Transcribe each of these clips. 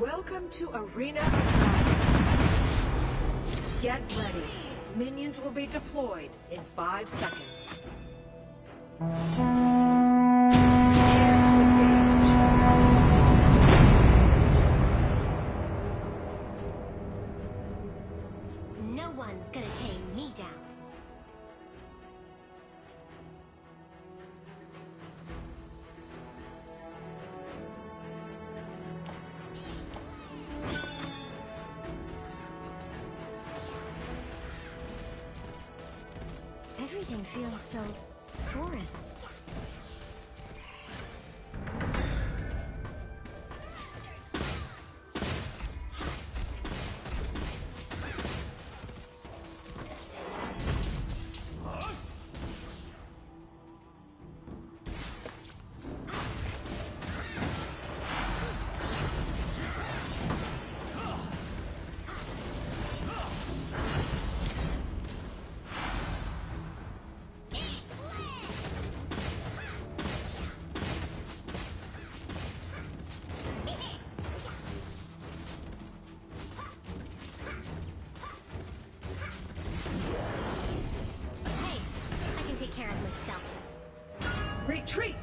Welcome to Arena Get ready. Minions will be deployed in five seconds. everything feels so foreign. Retreat!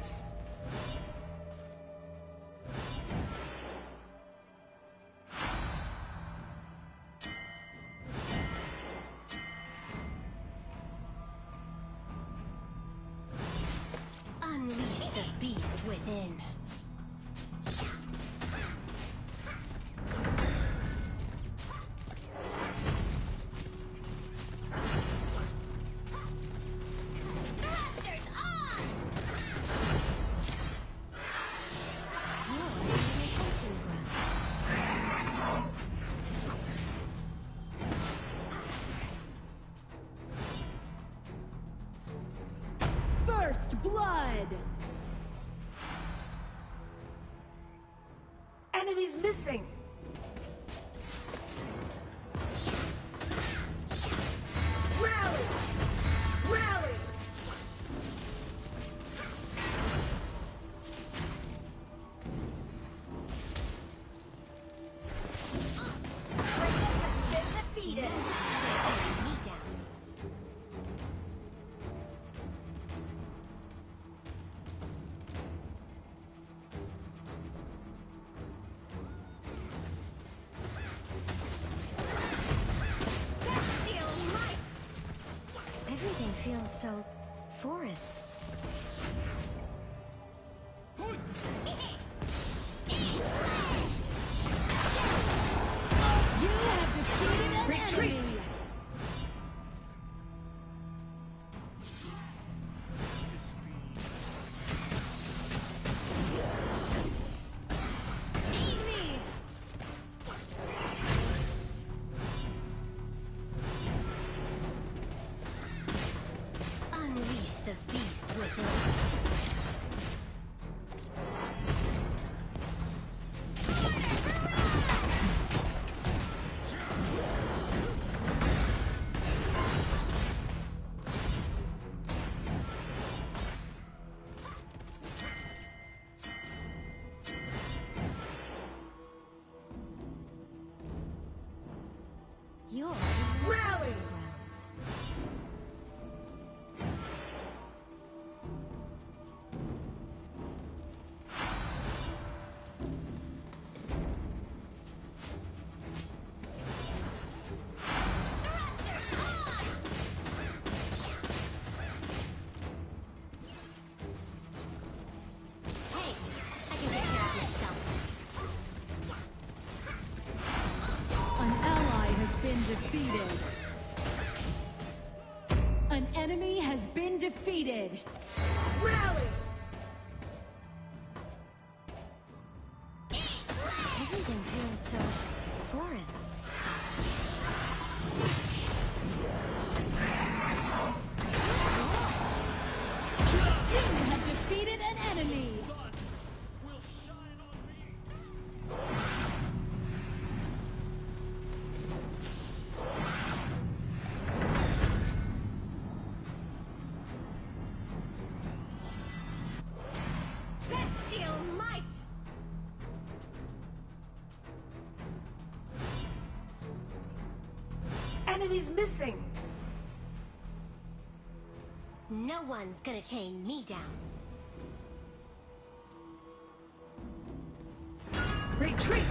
Unleash the beast within. is missing. Everything feels so foreign. defeated. enemies missing. No one's gonna chain me down. Retreat!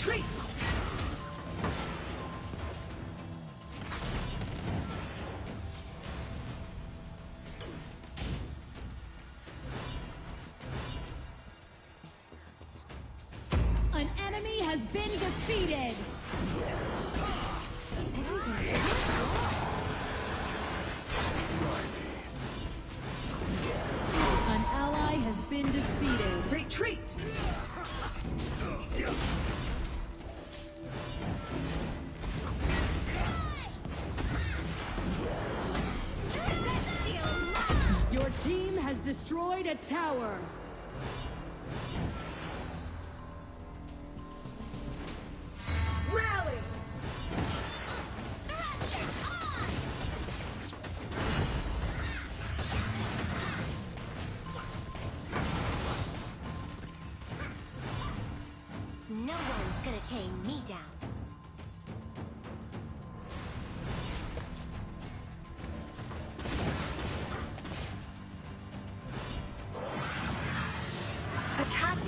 Retreat! destroyed a tower.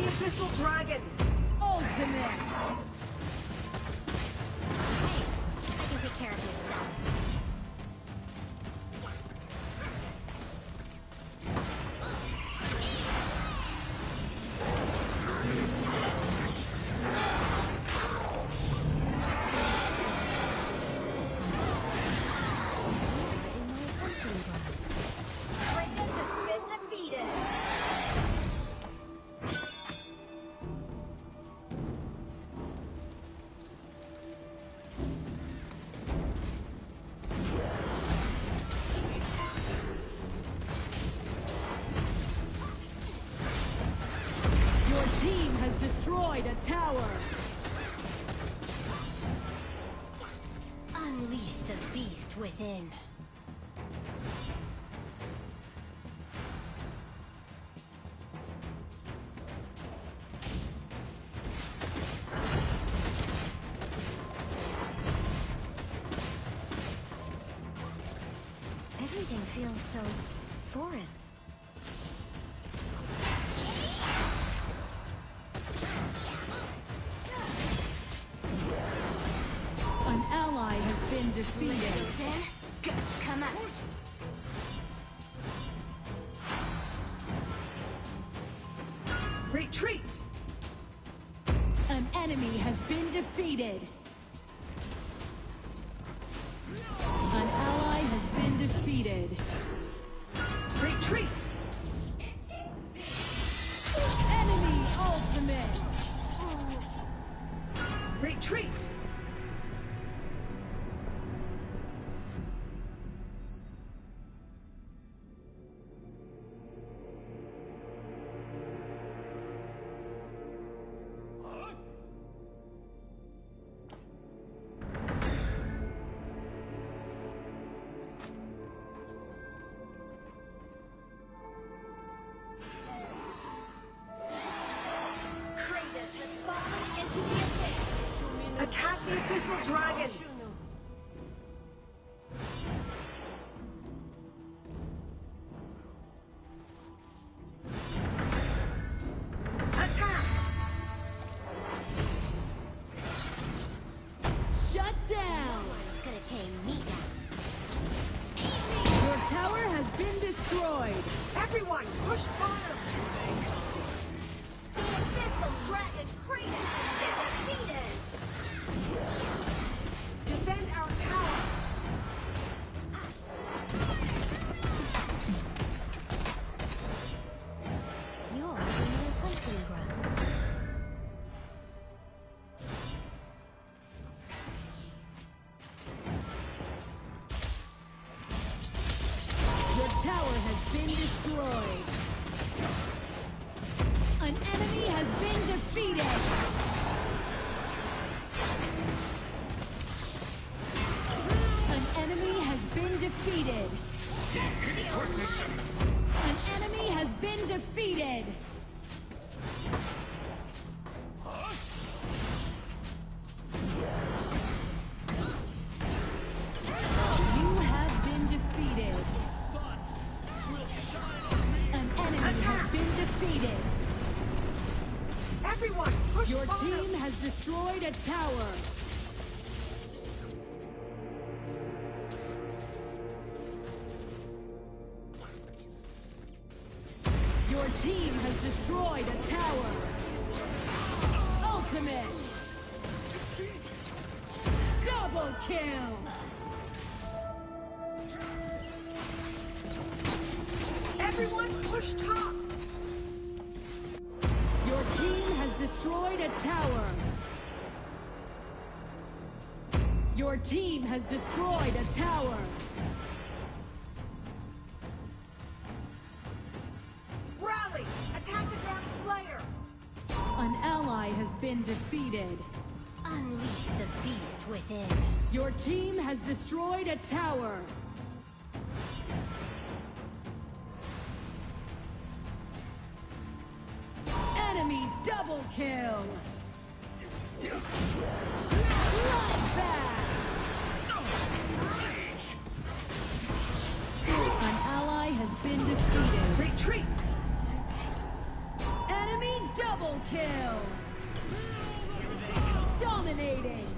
the Dragon! Ultimate! Hey, I can take care of myself. feels so foreign. Missile Dragon! position. An enemy has been defeated. Your team has destroyed a tower. Ultimate. Double kill. Everyone push top. Your team has destroyed a tower. Your team has destroyed a tower. defeated. Unleash the beast within. Your team has destroyed a tower. Enemy double kill. Bloodbath. An ally has been defeated. Retreat. Enemy double kill. Dominating!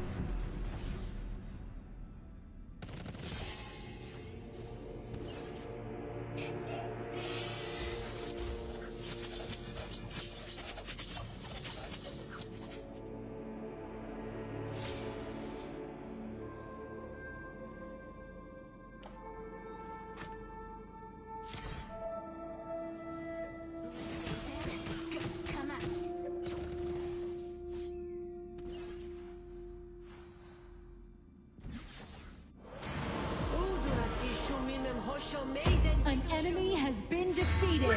An enemy has been defeated.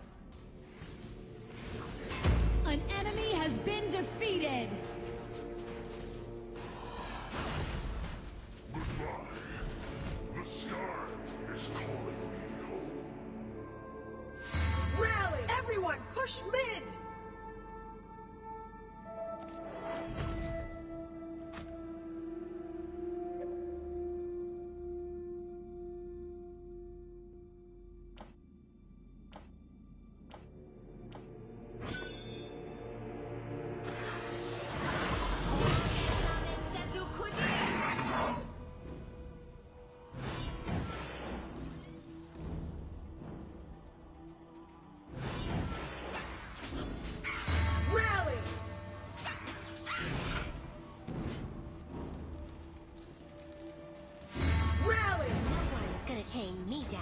Chain me down.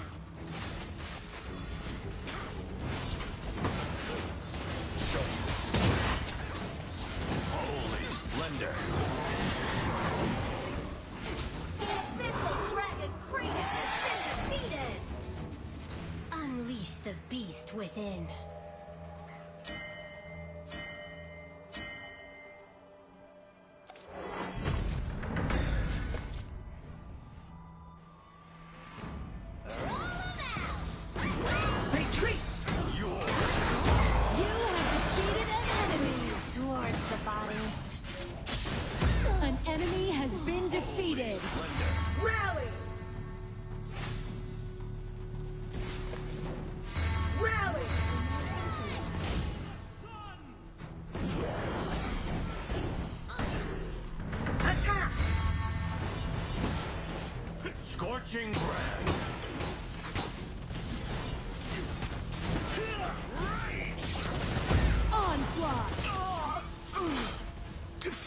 Justice. Holy splendor. Abyssal Dragon Kratos! Unleash the beast within.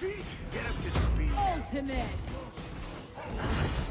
Get up to speed! Ultimate.